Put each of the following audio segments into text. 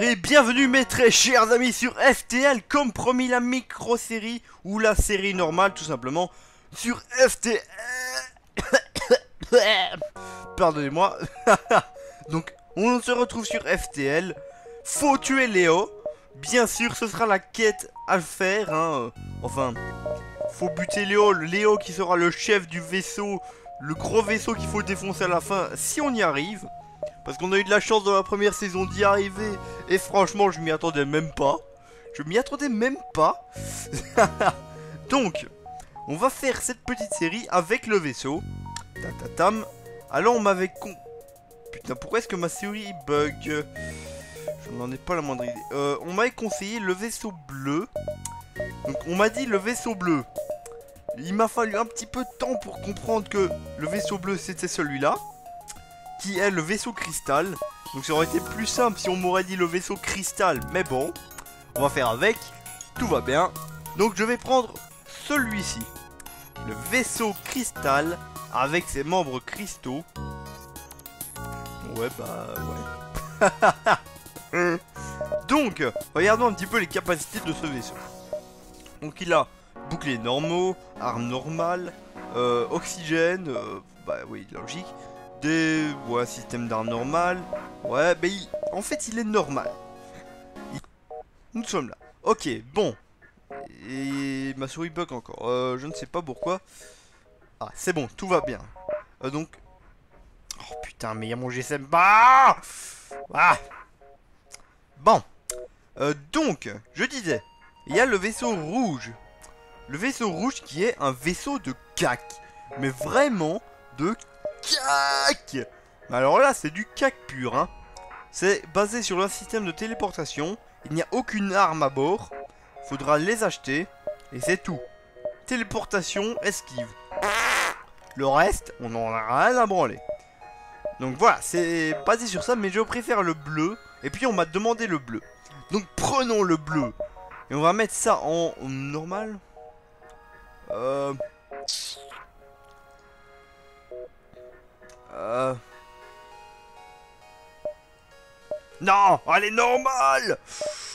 et bienvenue mes très chers amis sur FTL comme promis la micro-série ou la série normale tout simplement sur FTL. Pardonnez-moi. Donc on se retrouve sur FTL. Faut tuer Léo. Bien sûr ce sera la quête à faire. Hein. Enfin, faut buter Léo. Léo qui sera le chef du vaisseau. Le gros vaisseau qu'il faut défoncer à la fin si on y arrive. Parce qu'on a eu de la chance dans la première saison d'y arriver. Et franchement, je m'y attendais même pas. Je m'y attendais même pas. Donc, on va faire cette petite série avec le vaisseau. Tatatam. Alors, on m'avait con... Putain, pourquoi est-ce que ma série bug Je n'en ai pas la moindre idée. Euh, on m'avait conseillé le vaisseau bleu. Donc, on m'a dit le vaisseau bleu. Il m'a fallu un petit peu de temps pour comprendre que le vaisseau bleu, c'était celui-là qui est le vaisseau cristal. Donc ça aurait été plus simple si on m'aurait dit le vaisseau cristal, mais bon, on va faire avec, tout va bien. Donc je vais prendre celui-ci, le vaisseau cristal avec ses membres cristaux. Ouais bah ouais. Donc, regardons un petit peu les capacités de ce vaisseau. Donc il a bouclier normaux, armes normales, euh, oxygène, euh, bah oui logique, des... Ouais, système d'armes normal. Ouais, mais en fait, il est normal. Nous sommes là. Ok, bon. Et ma souris bug encore. Euh, je ne sais pas pourquoi. Ah, c'est bon, tout va bien. Euh, donc... Oh putain, mais il y a mon GSM. Bah Ah Bon. Euh, donc, je disais, il y a le vaisseau rouge. Le vaisseau rouge qui est un vaisseau de cac. Mais vraiment de cac Alors là, c'est du cac pur. Hein. C'est basé sur un système de téléportation. Il n'y a aucune arme à bord. Faudra les acheter. Et c'est tout. Téléportation, esquive. Le reste, on en a rien à branler. Donc voilà, c'est basé sur ça, mais je préfère le bleu. Et puis on m'a demandé le bleu. Donc prenons le bleu. Et on va mettre ça en normal. Euh... Euh... Non Elle est normale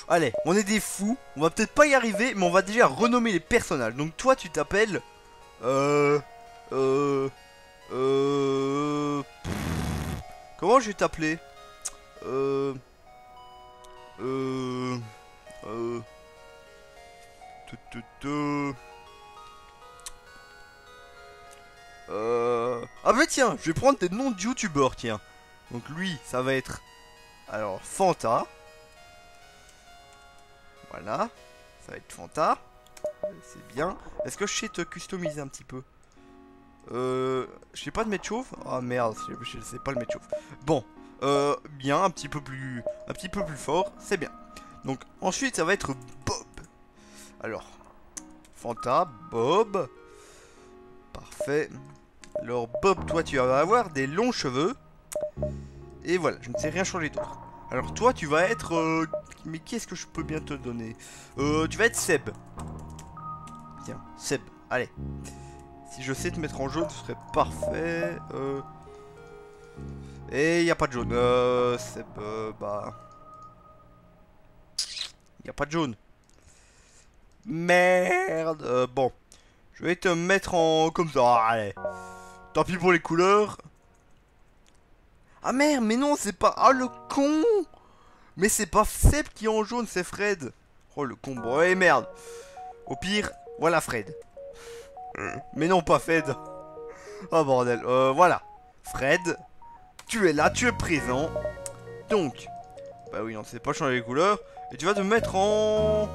Allez, on est des fous. On va peut-être pas y arriver, mais on va déjà renommer les personnages. Donc toi, tu t'appelles... Euh... Euh... Euh... Comment je vais t'appeler? Euh... Euh... Euh... Euh... Ah bah tiens, je vais prendre des noms de youtubeurs, tiens. Donc lui, ça va être... Alors, Fanta. Voilà. Ça va être Fanta. C'est bien. Est-ce que je sais te customiser un petit peu? Euh... Je sais pas de mettre chauve Ah merde, je, sais pas le mettre chauve. Bon. Euh... Bien, un petit peu plus... Un petit peu plus fort. C'est bien. Donc, ensuite, ça va être Bob. Alors... Fanta, Bob... Parfait. Alors Bob, toi tu vas avoir des longs cheveux. Et voilà, je ne sais rien changer d'autre. Alors toi tu vas être... Euh, mais qu'est-ce que je peux bien te donner? Euh, Tu vas être Seb. Tiens, Seb, allez. Si je sais te mettre en jaune, ce serait parfait. Euh... Et il a pas de jaune. Euh, Seb, bah... Il a pas de jaune. Merde. Bon. Je vais te mettre en... comme ça, allez. Tant pis pour les couleurs. Ah merde, mais non, c'est pas... Ah le con Mais c'est pas Seb qui est en jaune, c'est Fred. Oh le con, bon, ouais, merde. Au pire, voilà Fred. Mais non, pas Fred. Oh bordel, euh, voilà. Fred, tu es là, tu es présent. Donc, bah oui, non, c'est pas changer les couleurs. Et tu vas te mettre en...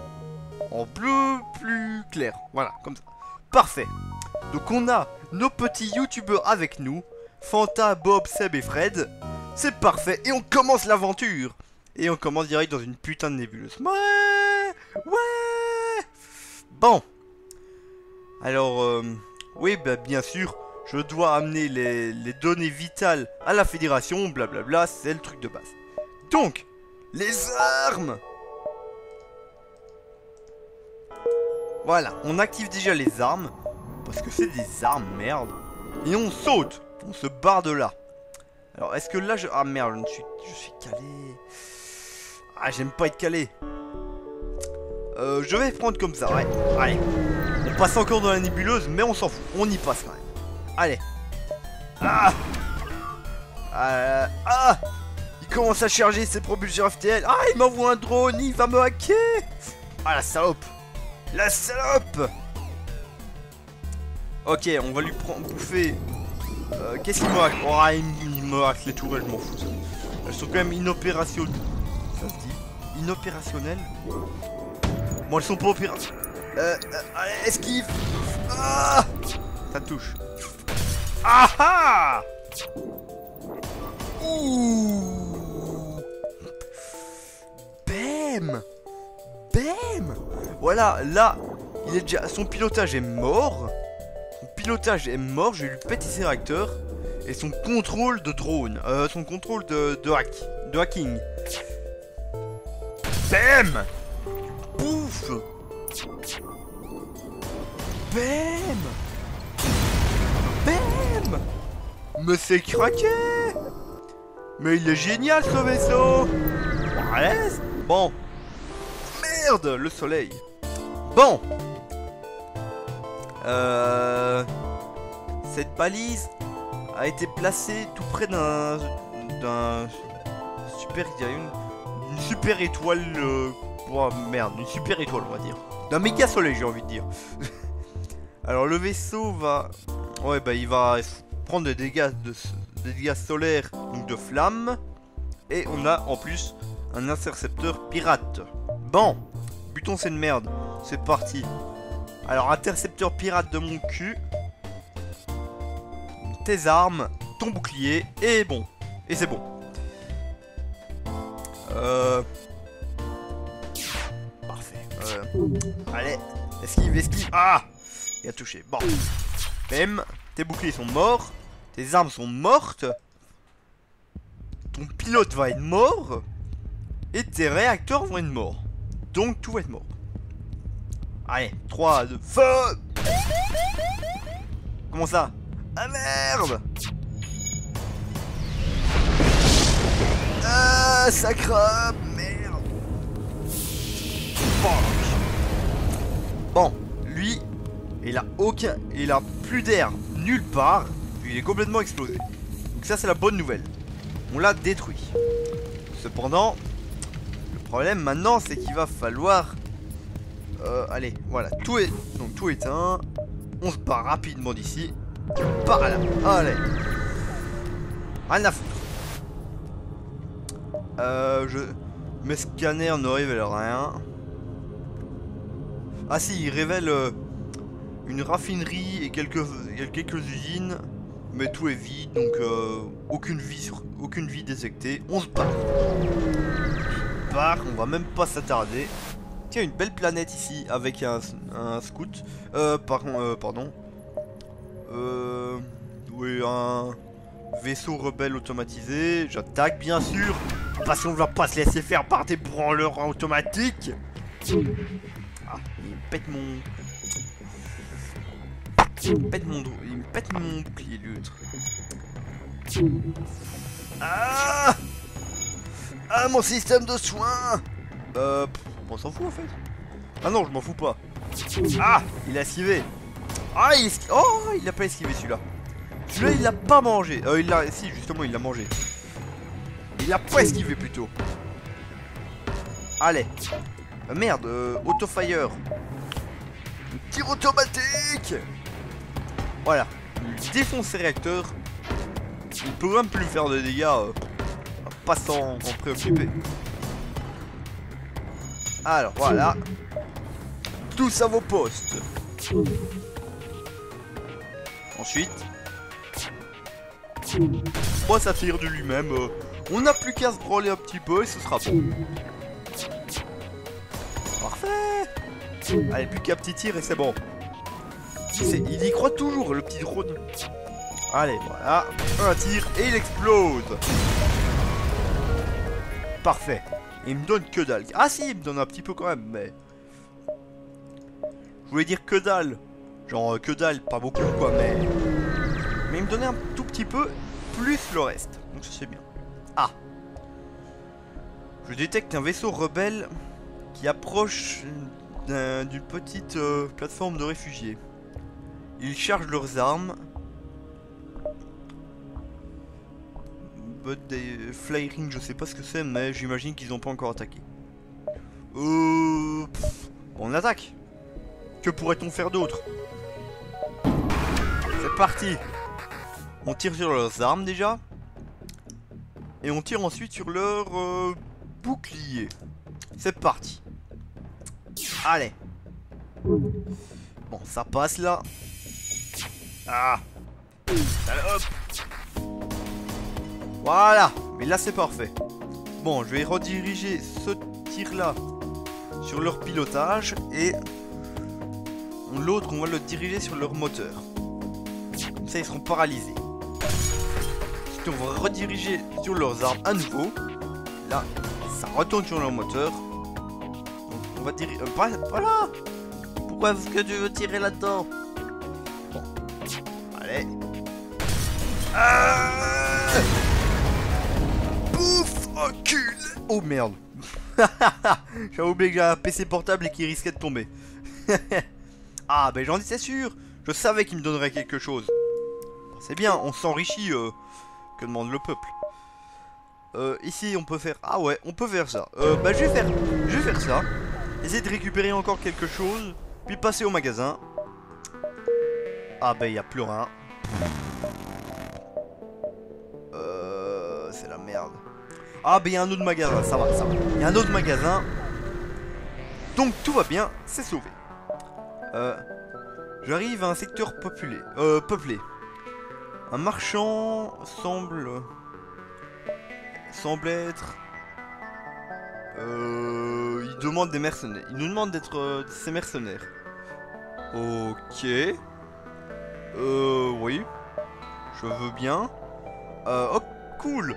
En bleu plus clair. Voilà, comme ça. Parfait. Donc on a nos petits youtubeurs avec nous. Fanta, Bob, Seb et Fred. C'est parfait. Et on commence l'aventure. Et on commence direct dans une putain de nébuleuse. Ouais Ouais Bon. Alors, euh, oui, bah, bien sûr, je dois amener les, les données vitales à la fédération, blablabla, c'est le truc de base. Donc, les armes Voilà, on active déjà les armes. Parce que c'est des armes, merde. Et on saute. On se barre de là. Alors, est-ce que là, je... Ah merde, je suis, je suis calé. Ah, j'aime pas être calé. Euh, je vais prendre comme ça, ouais. Allez. On passe encore dans la nébuleuse, mais on s'en fout. On y passe quand même. Allez. Ah euh, Ah Il commence à charger ses propulseurs FTL. Ah, il m'envoie un drone, il va me hacker Ah, la salope La salope Ok, on va lui prendre bouffer. Euh, Qu'est-ce qu'il me hack Oh, il, me hack les tourelles, je m'en fous. Elles sont quand même inopérationnelles. Ça se dit Inopérationnelles? Bon, elles sont pas opérationnelles. Euh, euh, esquive Ah Ça touche. Ah ah Ouh Bam Bam Voilà, là, il est déjà... Son pilotage est mort. Pilotage est mort, je vais lui péter ses. Et son contrôle de drone. Euh, son contrôle de, hack. De hacking. Bam Pouf Bam Bam Mais c'est craqué Mais il est génial ce vaisseau Bon. Merde, le soleil. Bon. Euh... Cette balise a été placée tout près d'un... d'un... super... une, super étoile... euh, Oh merde, une super étoile on va dire. D'un méga soleil j'ai envie de dire. Alors le vaisseau va... Ouais bah il va prendre des dégâts, de... dégâts solaires, donc de flammes. Et on a en plus un intercepteur pirate. Bon, butons c'est merde. C'est parti. Alors intercepteur pirate de mon cul. Tes armes, ton bouclier, et bon. Et c'est bon. Euh... Parfait. Euh... Allez, esquive, esquive. Ah Il a touché. Bon. Bam. Tes boucliers sont morts. Tes armes sont mortes. Ton pilote va être mort. Et tes réacteurs vont être morts. Donc tout va être mort. Allez, 3, 2, feu Comment ça? Ah merde Ah, ça crame Merde. Bon, lui, il a aucun... Il a plus d'air nulle part. Il est complètement explosé. Donc ça, c'est la bonne nouvelle. On l'a détruit. Cependant, le problème maintenant, c'est qu'il va falloir... Euh, allez, voilà, tout est... Donc tout éteint. On se barre rapidement d'ici. Par là. Allez. Rien à foutre. Euh, je... Mes scanners ne révèlent rien. Ah si, il révèle euh, une raffinerie et quelques, quelques usines. Mais tout est vide, donc euh, aucune vie sur, détectée. On se barre. On part, on va même pas s'attarder. Tiens, une belle planète ici avec un, un scout. Euh, euh, pardon. Euh, oui, un vaisseau rebelle automatisé. J'attaque bien sûr. Parce qu'on va pas se laisser faire par des branleurs automatiques. Ah, il me pète mon... Il me pète mon, il me pète mon bouclier, l'autre. Ah Ah, mon système de soins Euh, on s'en fout en fait. Ah non, je m'en fous pas. Ah, il a esquivé. Ah, il esquive. Oh, il a pas esquivé celui-là. Celui-là, il l'a pas mangé. Euh, il l'a... Si, justement, il l'a mangé. Il a pas esquivé plutôt. Allez. Euh, merde, euh, auto-fire. Tir automatique Voilà. Il défonce ses réacteurs. Il peut même plus faire de dégâts. Euh, pas en préoccuper. Alors, voilà. Tous à vos postes. Ensuite. Moi, ça tire de lui-même. euh, on n'a plus qu'à se branler un petit peu et ce sera bon. Parfait Allez, plus qu'un petit tir et c'est bon. Il y croit toujours, le petit drone. Allez, voilà. Un tir et il explose. Parfait. Il me donne que dalle. Ah si, il me donne un petit peu quand même, mais... Je voulais dire que dalle. Genre euh, que dalle, pas beaucoup quoi, mais... Mais il me donnait un tout petit peu plus le reste. Donc ça c'est bien. Ah. Je détecte un vaisseau rebelle qui approche d'une petite euh, plateforme de réfugiés. Ils chargent leurs armes. But des flaring, je sais pas ce que c'est, mais j'imagine qu'ils n'ont pas encore attaqué. Euh, on attaque. Que pourrait-on faire d'autre? C'est parti. On tire sur leurs armes déjà. Et on tire ensuite sur leur euh, bouclier. C'est parti. Allez. Bon, ça passe là. Ah. Hop. Voilà. Mais là, c'est parfait. Bon, je vais rediriger ce tir là sur leur pilotage et l'autre, on va le diriger sur leur moteur. Comme ça, ils seront paralysés. Ensuite, on va rediriger sur leurs armes à nouveau. Là, ça retourne sur leur moteur. on va diriger... Euh, voilà Pourquoi est-ce que tu veux tirer là-dedans? Bon. Allez. Ah Oh merde J'ai oublié que j'ai un PC portable et qu'il risquait de tomber. ah, ben j'en étais sûr. Je savais qu'il me donnerait quelque chose. C'est bien, on s'enrichit. Euh, que demande le peuple euh, Ici, on peut faire... Ah ouais, on peut faire ça. Euh, bah, je vais faire... Je vais faire ça. Essayer de récupérer encore quelque chose. Puis passer au magasin. Ah, ben, il a plus rien. Ah, ben il y a un autre magasin, ça va, ça va. Il y a un autre magasin. Donc tout va bien, c'est sauvé. Euh, J'arrive à un secteur populé. Euh, peuplé. Un marchand semble... Semble être... Euh, il demande des mercenaires. Il nous demande d'être euh, ses mercenaires. Ok. Euh, oui. Je veux bien. Euh, oh, cool.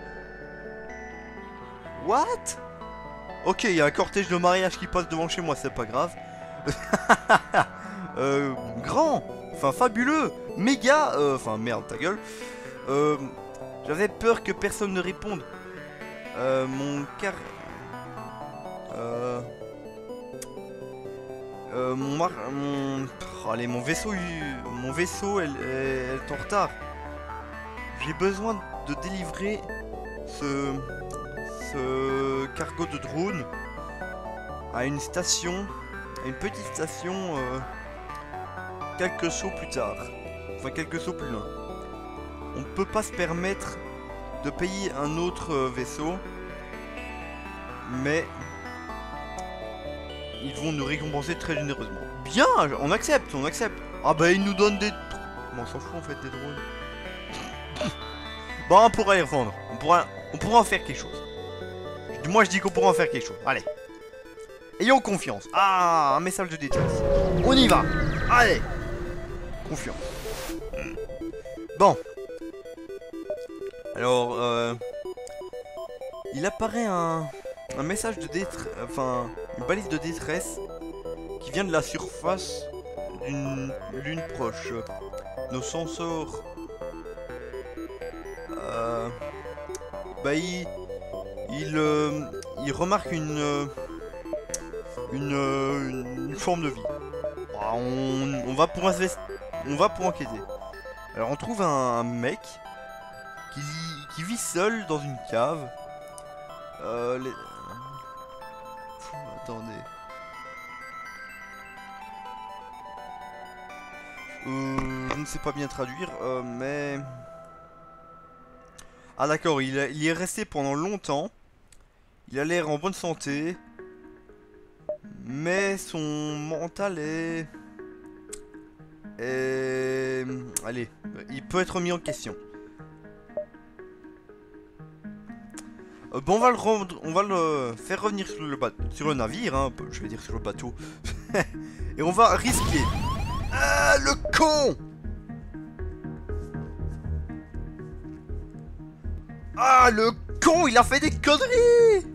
What? Ok, il y a un cortège de mariage qui passe devant chez moi, c'est pas grave. euh, grand Enfin, fabuleux Méga euh, Enfin, merde, ta gueule. Euh, J'avais peur que personne ne réponde. Euh, mon car... Euh... Euh, mon mar... Mon... Oh, allez, mon vaisseau... Mon vaisseau, elle, elle est en retard. J'ai besoin de délivrer ce cargo de drone à une station, à une petite station euh, quelques sauts plus tard. Enfin, quelques sauts plus loin. On ne peut pas se permettre de payer un autre euh, vaisseau, mais ils vont nous récompenser très généreusement. Bien, on accepte, on accepte. Ah bah ils nous donnent des... On s'en fout en fait des drones. bon, on pourra les revendre. On pourra, on pourra en faire quelque chose. Moi je dis qu'on pourra en faire quelque chose. Allez. Ayons confiance. Ah, un message de détresse. On y va. Allez. Confiance. Bon. Alors, euh, il apparaît un, un message de détresse, enfin, une balise de détresse qui vient de la surface d'une lune proche. Nos sensors, euh, bah, il, il, euh, il remarque une, euh, euh, une, une, forme de vie. Bah, on, va pour on va pour enquêter. Alors on trouve un, mec qui, vit seul dans une cave. Euh, attendez. Euh, je ne sais pas bien traduire, euh, mais... Ah d'accord, il, il, est resté pendant longtemps. Il a l'air en bonne santé. Mais son mental est... Allez, il peut être mis en question. Euh, bon, on va le on va faire revenir sur le sur le navire, hein, je vais dire sur le bateau. Et on va risquer. Ah, le con Ah, le con, il a fait des conneries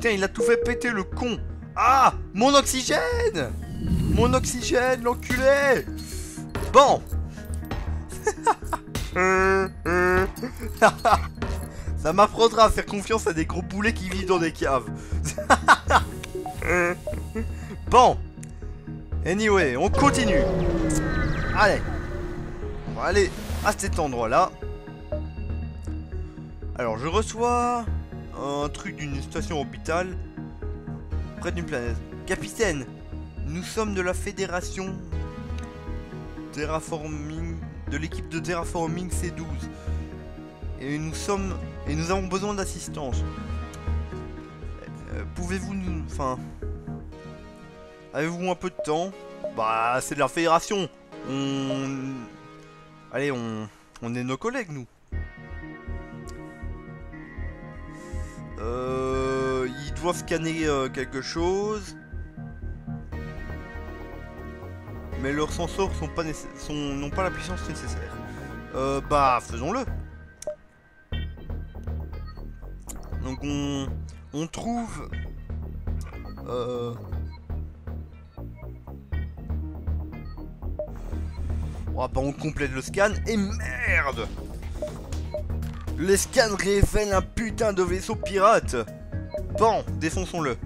Tiens, il a tout fait péter, le con Ah Mon oxygène Mon oxygène, l'enculé Bon Ça m'apprendra à faire confiance à des gros boulets qui vivent dans des caves. bon. Anyway, on continue. Allez. On va aller à cet endroit-là. Alors, je reçois un truc d'une station orbitale près d'une planète. Capitaine, nous sommes de la fédération Terraforming, de l'équipe de Terraforming C12. Et nous sommes, et nous avons besoin d'assistance. Euh, Pouvez-vous nous, enfin, avez-vous un peu de temps? Bah, c'est de la fédération. On, allez, on, on est nos collègues, nous. Doivent scanner euh, quelque chose. Mais leurs sensors n'ont pas la puissance nécessaire. Euh, bah, faisons-le. Donc on on trouve euh, oh, bah, on complète le scan et merde Les scans révèlent un putain de vaisseau pirate Bon, défonçons-le.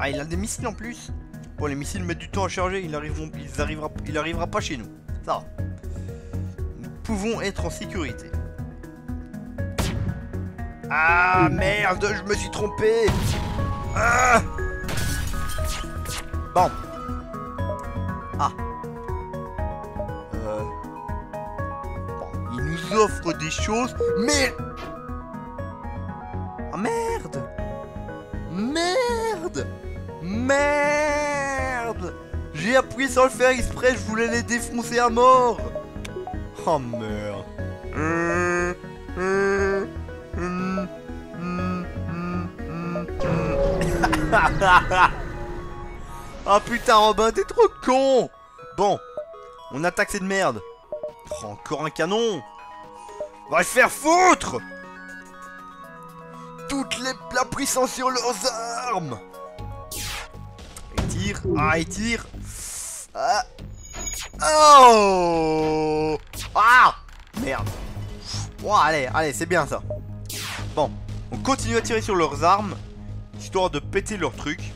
Ah, il a des missiles en plus Bon, les missiles mettent du temps à charger, ils arriveront, ils arrivera, il arrivera pas chez nous. Ça. Nous pouvons être en sécurité. Ah, merde, je me suis trompé Ah Bon. Ah. Euh... Bon, il nous offre des choses, mais... J'ai sans le faire exprès, je voulais les défoncer à mort. Oh merde hum. Ah putain Robin, t'es trop con. Bon, on attaque cette merde. Oh, encore un canon. Va se faire foutre. Toute les, la puissance sur leurs armes. Il tire, ah tire Ah Oh Ah Merde Bon allez, allez, c'est bien ça. Bon, on continue à tirer sur leurs armes, histoire de péter leurs trucs.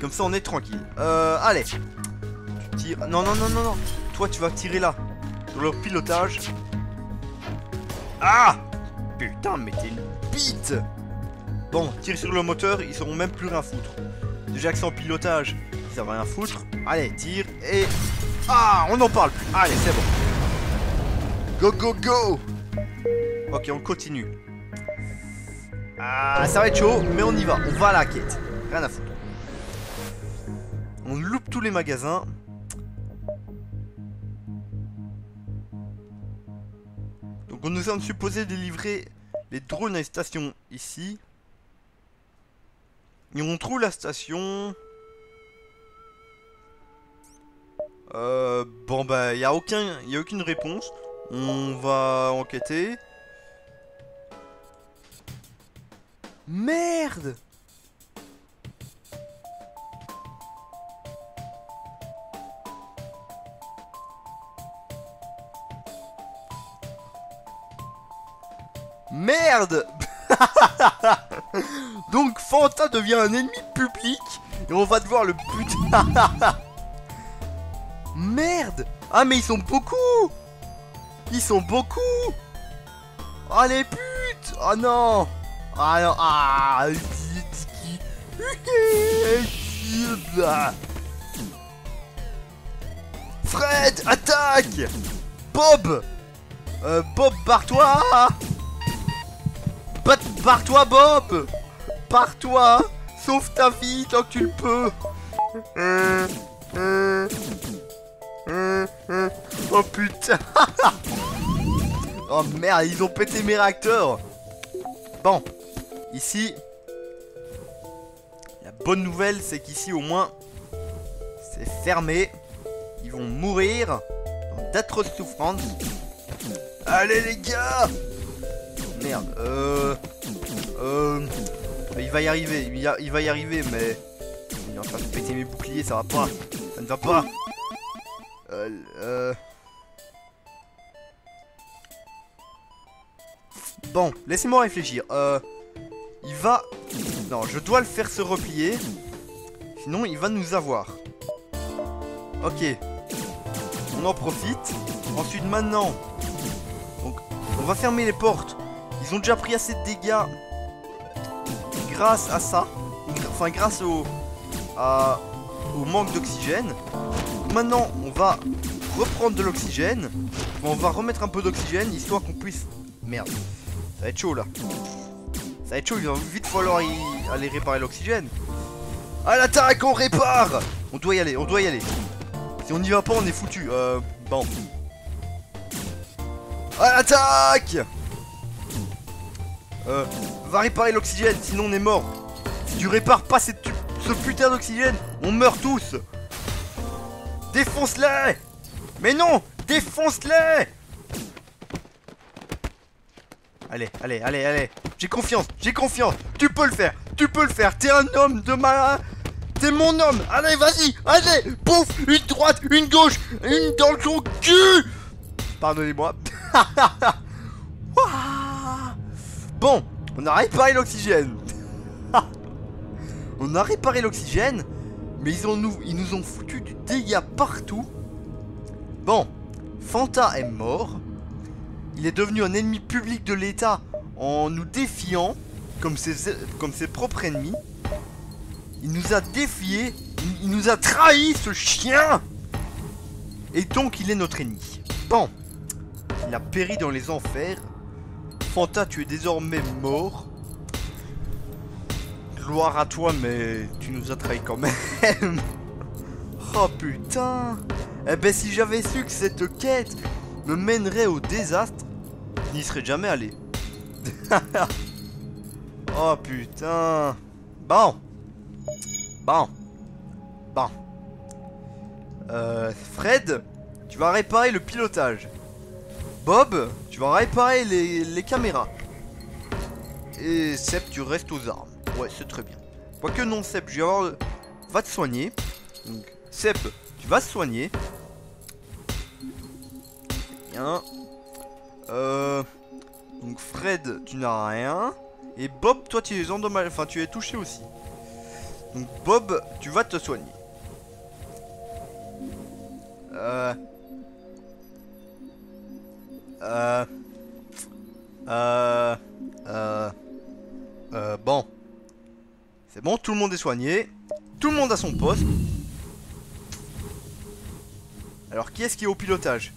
Comme ça on est tranquille. Euh, allez. Tu tires... Non, non, non, non, non. Toi tu vas tirer là. Sur leur pilotage. Ah Putain, mais t'es une bite Bon, tire sur le moteur, ils sauront même plus rien foutre. Déjà que sans pilotage, ils savent rien foutre. Allez, tire et... Ah, on n'en parle plus. Allez, c'est bon. Go, go, go Ok, on continue. Ah, ça va être chaud, mais on y va. On va à la quête. Rien à foutre. On loupe tous les magasins. Donc on nous sommes supposés délivrer les drones à une station ici. Et on trouve la station. Euh, bon bah il a aucun y a aucune réponse. On va enquêter. Merde Merde Donc Fanta devient un ennemi public et on va devoir le buter. Merde Ah mais ils sont beaucoup Ils sont beaucoup Ah les putes Ah non Ah non Ah Fred Attaque Bob euh, Bob barre-toi Barre-toi Bob Barre-toi Sauve ta vie tant que tu le peux euh, euh. Oh putain Oh merde, ils ont pété mes réacteurs Bon, ici, la bonne nouvelle, c'est qu'ici au moins, c'est fermé. Ils vont mourir dans d'atroces souffrances. Allez les gars Merde, euh... Euh... il va y arriver, il, va y arriver, mais... Il est en train péter mes boucliers, ça va pas. Ça ne va pas. Euh... euh... Bon, laissez-moi réfléchir. Euh, il va... Non, je dois le faire se replier. Sinon, il va nous avoir. Ok. On en profite. Ensuite, maintenant... Donc, on va fermer les portes. Ils ont déjà pris assez de dégâts. Grâce à ça. Enfin, grâce au... au manque d'oxygène. Maintenant, va reprendre de l'oxygène. On va remettre un peu d'oxygène, histoire qu'on puisse... Merde. Ça va être chaud, là. Ça va être chaud, il va vite falloir y aller réparer l'oxygène. À l'attaque, on répare On doit y aller, on doit y aller. Si on n'y va pas, on est foutu. Euh, bon. À l'attaque Euh, va réparer l'oxygène, sinon on est mort. Si tu répares pas ce putain d'oxygène, on meurt tous. Défonce-les Mais non Défonce-les Allez, allez, allez, allez. J'ai confiance, j'ai confiance. Tu peux le faire, tu peux le faire. T'es un homme de malin. T'es mon homme. Allez, vas-y, allez. Pouf, une droite, une gauche, une dans le cul. Pardonnez-moi. bon, on a réparé l'oxygène. on a réparé l'oxygène, mais ils, ont ils nous ont foutu du dégât partout. Bon, Fanta est mort. Il est devenu un ennemi public de l'État en nous défiant comme ses, propres ennemis. Il nous a défiés, il, nous a trahi ce chien Et donc il est notre ennemi. Bon, il a péri dans les enfers. Fanta, tu es désormais mort. Gloire à toi, mais tu nous as trahi quand même. oh putain Eh ben si j'avais su que cette quête me mènerait au désastre, n'y serait jamais allé. oh putain. Bon. Bon. Bon. Euh, Fred, tu vas réparer le pilotage. Bob, tu vas réparer les, caméras. Et Seb, tu restes aux armes. Ouais, c'est très bien. Quoique non, Seb, je vais avoir... Va te soigner. Donc, Seb, tu vas te soigner. Bien. Euh... Donc Fred, tu n'as rien. Et Bob, toi tu es endommagé, enfin tu es touché aussi. Donc Bob, tu vas te soigner. Euh... Euh... Euh... Euh... Euh... Bon. C'est bon, tout le monde est soigné. Tout le monde a son poste. Alors qui est-ce qui est au pilotage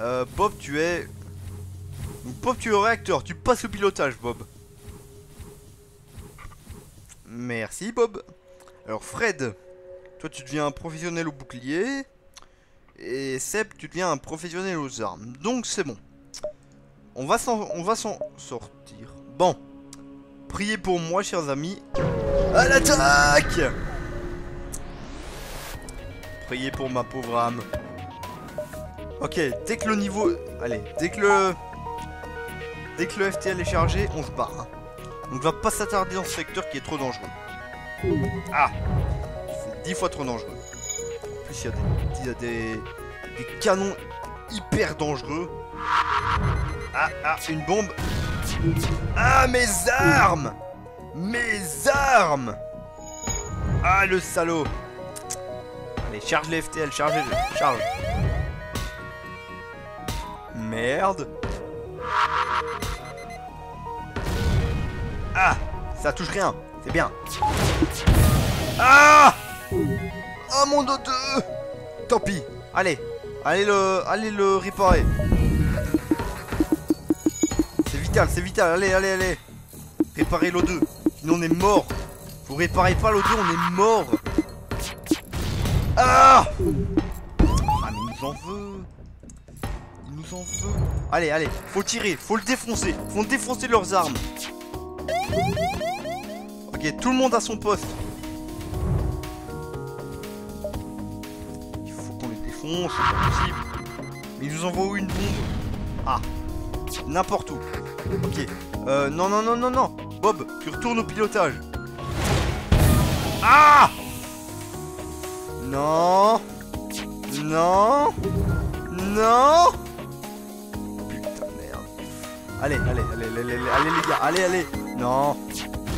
euh, Bob, tu es Bob, tu es au réacteur. Tu passes au pilotage, Bob. Merci, Bob. Alors, Fred, toi, tu deviens un professionnel au bouclier. Et Seb, tu deviens un professionnel aux armes. Donc, c'est bon. On va s'en sortir. Bon. Priez pour moi, chers amis. À l'attaque Priez pour ma pauvre âme. Ok, dès que le niveau... Allez, dès que le... Dès que le FTL est chargé, on se barre. Donc on va pas s'attarder dans ce secteur qui est trop dangereux. Ah C'est 10 fois trop dangereux. En plus, il y a, des, des, canons hyper dangereux. Ah, ah, une bombe. Ah, mes armes Mes armes Ah, le salaud Allez, charge les FTL, chargez-le, charge. Merde Ah Ça touche rien. C'est bien. Ah Ah mon dos Tant pis. Allez. Allez le, allez le réparer. C'est vital, c'est vital. Allez, allez, allez. Réparer l'O2. Sinon on est mort. Vous réparez pas l'O2, on est mort. Ah Ah nous en veut. Il nous en veut. Allez, allez. Faut tirer. Faut le défoncer. Faut défoncer leurs armes. Ok, tout le monde a son poste. Il faut qu'on les défonce, c'est pas possible. Mais ils nous envoient une bombe Ah, n'importe où. Ok, euh, non, non, non, non, non. Bob, tu retournes au pilotage. Ah Non Non Non Putain, merde. Allez, allez, allez, allez, allez, allez, les gars, allez, allez. Non,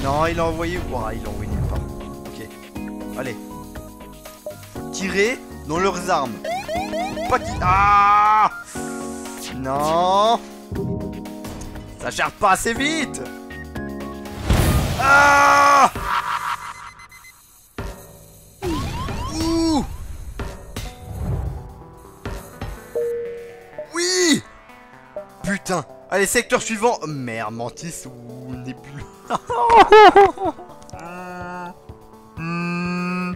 non, il a envoyé. Ouah, il a envoyé nulle. Ok, allez. Tirer dans leurs armes. Pas qu'ils. Ah Non Ça charge pas assez vite Ah Allez, secteur suivant. Merde, Mantis ou hmm.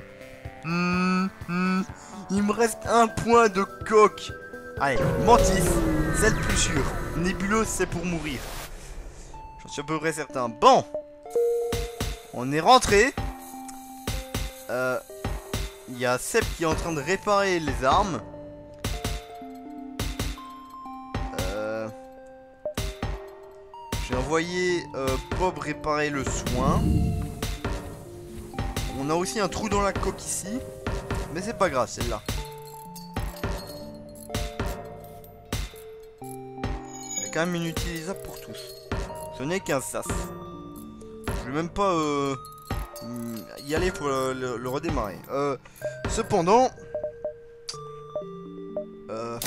Il me reste un point de coque. Allez, Mantis, c'est le plus sûr. Nébuleuse, c'est pour mourir. J'en suis à peu près certain. Bon. On est rentré. Euh... Il y a Seb qui est en train de réparer les armes J'ai envoyé euh, Bob réparer le soin. On a aussi un trou dans la coque ici. Mais c'est pas grave, celle-là. Elle est quand même inutilisable pour tous. Ce n'est qu'un sas. Je vais même pas euh, y aller pour le, redémarrer. Euh, cependant... Euh,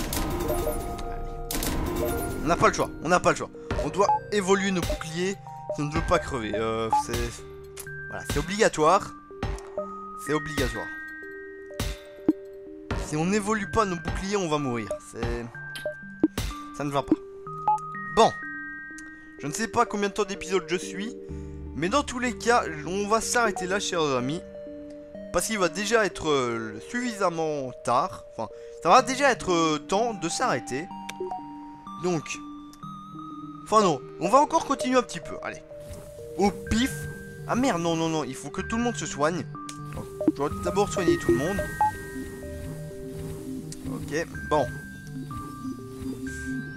on n'a pas le choix, on n'a pas le choix. On doit évoluer nos boucliers si on ne veut pas crever. Euh, c'est... Obligatoire. C'est obligatoire. Si on n'évolue pas nos boucliers, on va mourir. C'est... Ça ne va pas. Bon. Je ne sais pas combien de temps d'épisode je suis. Mais dans tous les cas, on va s'arrêter là, chers amis. Parce qu'il va déjà être euh, suffisamment tard. Enfin, ça va déjà être euh, temps de s'arrêter. Donc... Enfin non, on va encore continuer un petit peu, allez. Au pif. Ah merde, non, non, non, il faut que tout le monde se soigne. Je dois d'abord soigner tout le monde. Ok, bon.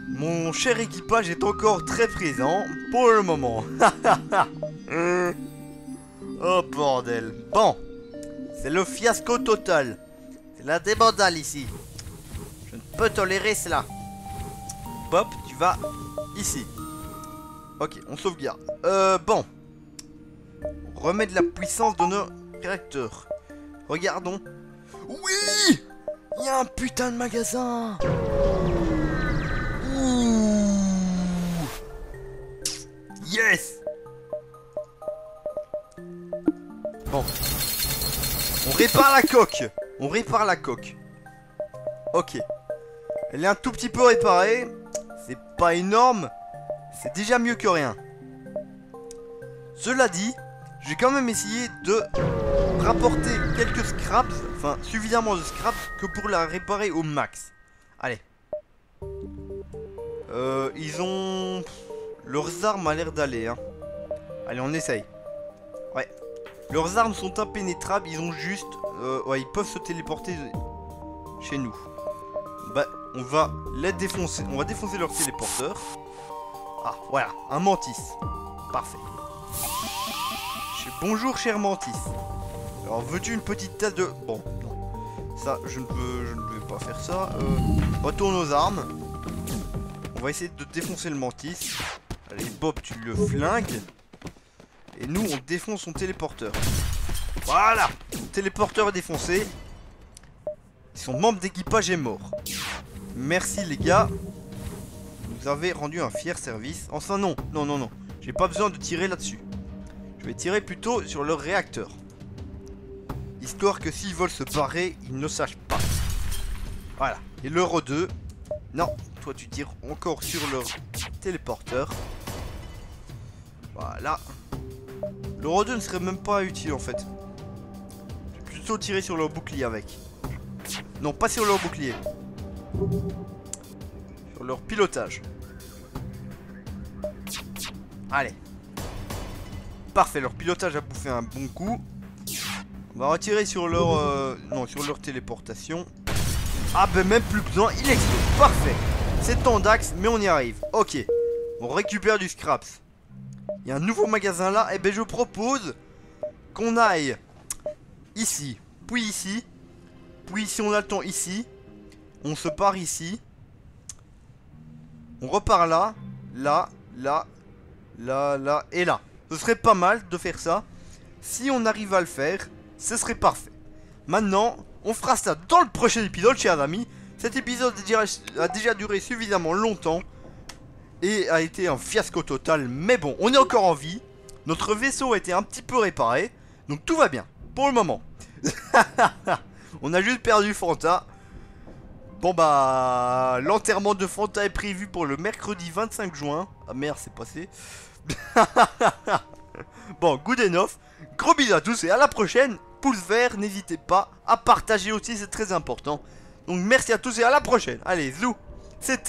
Mon cher équipage est encore très présent pour le moment. Oh bordel. Bon. C'est le fiasco total. C'est la débandale ici. Je ne peux tolérer cela. Bob, tu vas ici. Ok, on sauvegarde. Euh, bon. On remet de la puissance dans nos réacteurs. Regardons. Oui Il y a un putain de magasin Ouh Yes Bon. On répare la coque. On répare la coque. Ok. Elle est un tout petit peu réparée. C'est pas énorme. C'est déjà mieux que rien. Cela dit, j'ai quand même essayé de rapporter quelques scraps, enfin suffisamment de scraps que pour la réparer au max. Allez. Euh, ils ont... Leurs armes a l'air d'aller, hein. Allez, on essaye. Ouais. Leurs armes sont impénétrables, ils ont juste... euh, ouais, ils peuvent se téléporter chez nous. Bah, on va les défoncer. On va défoncer leur téléporteur. Ah, voilà, un mantis. Parfait. Bonjour, cher mantis. Alors, veux-tu une petite tasse de... Bon, non. Ça, je ne peux, je ne vais pas faire ça. Euh, retourne aux armes. On va essayer de défoncer le mantis. Allez, Bob, tu le flingues. Et nous, on défonce son téléporteur. Voilà téléporteur défoncé. Son membre d'équipage est mort. Merci, les gars. Vous avez rendu un fier service. Enfin non, non, non, non. J'ai pas besoin de tirer là-dessus. Je vais tirer plutôt sur leur réacteur. Histoire que s'ils veulent se barrer, ils ne sachent pas. Voilà. Et l'euro 2. Non, toi tu tires encore sur leur téléporteur. Voilà. L'euro 2 ne serait même pas utile en fait. Plutôt tirer sur leur bouclier avec. Non, pas sur leur bouclier. Leur pilotage. Allez. Parfait, leur pilotage a bouffé un bon coup. On va retirer sur leur... euh, non, sur leur téléportation. Ah ben même plus besoin, il explose. Parfait. C'est temps d'axe, mais on y arrive. Ok. On récupère du scraps. Il y a un nouveau magasin là. Et ben je propose qu'on aille ici, puis ici, puis si on a le temps ici. On se part ici. On repart là, là, là, là, là et là. Ce serait pas mal de faire ça. Si on arrive à le faire, ce serait parfait. Maintenant, on fera ça dans le prochain épisode, chers amis. Cet épisode a déjà duré suffisamment longtemps et a été un fiasco total. Mais bon, on est encore en vie. Notre vaisseau a été un petit peu réparé. Donc tout va bien, pour le moment. on a juste perdu Fanta. Bon bah, l'enterrement de Fanta est prévu pour le mercredi 25 juin. Ah merde, c'est passé. bon, good enough. Gros bisous à tous et à la prochaine. Pouce vert, n'hésitez pas à partager aussi, c'est très important. Donc merci à tous et à la prochaine. Allez, zou. C'était...